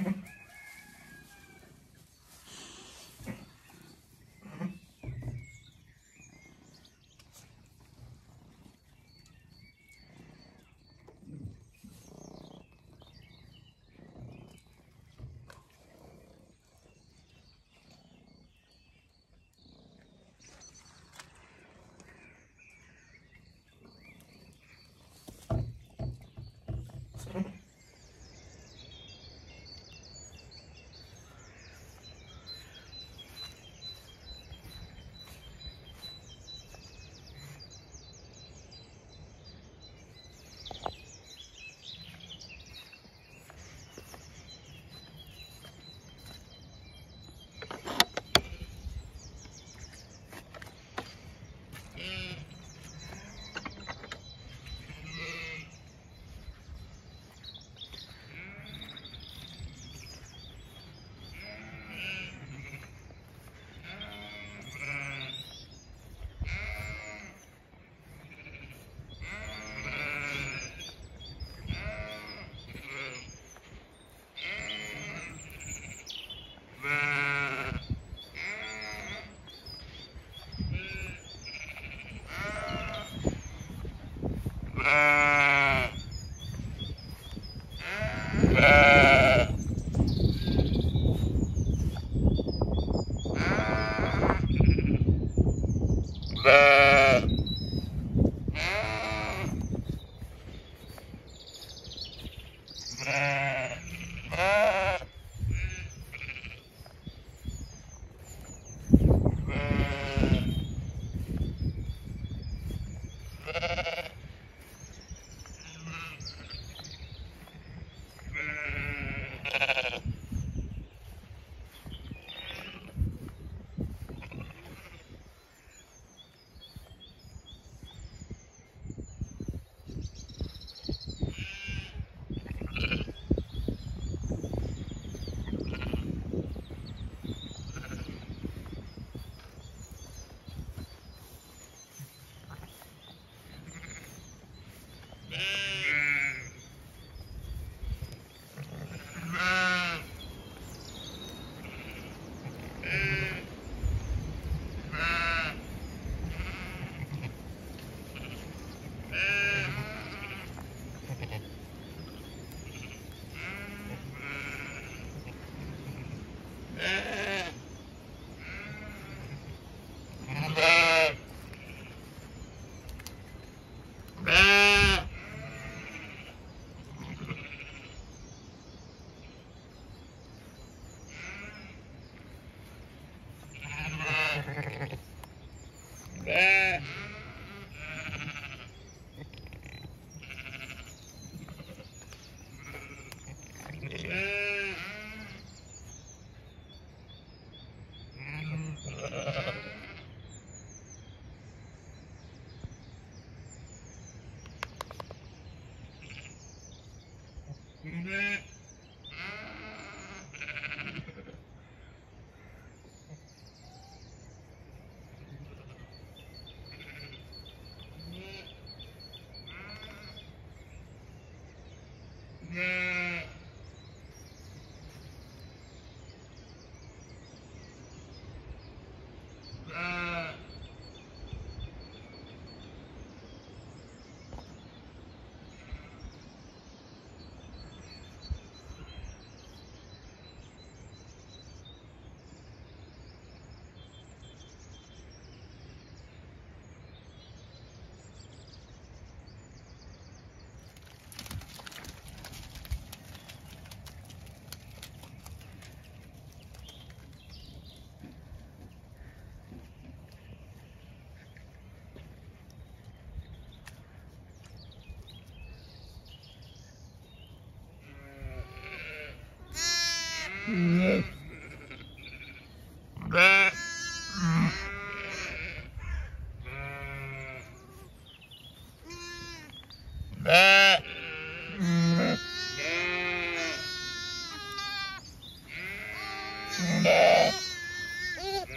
Mm-hmm.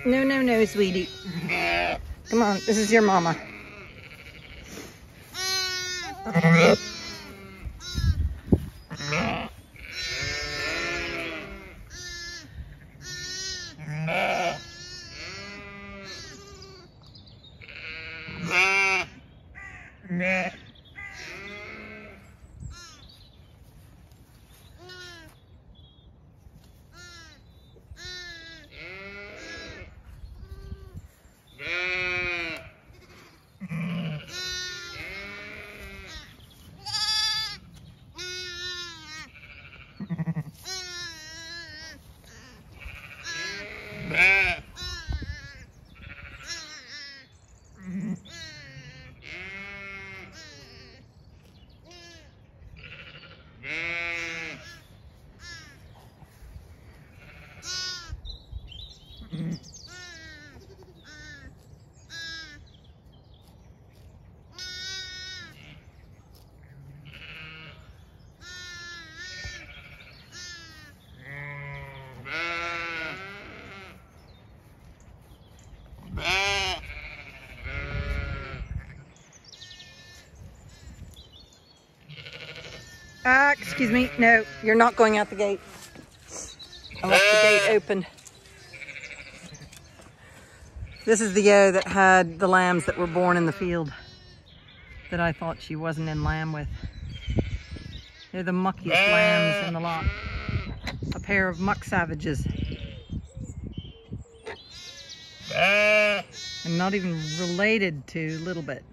No, no, no, sweetie. Come on, this is your mama. Ah, excuse me. No, you're not going out the gate. I left the gate open. This is the ewe that had the lambs that were born in the field that I thought she wasn't in lamb with. They're the muckiest lambs in the lot. A pair of muck savages. Ah. And not even related to Little Bit.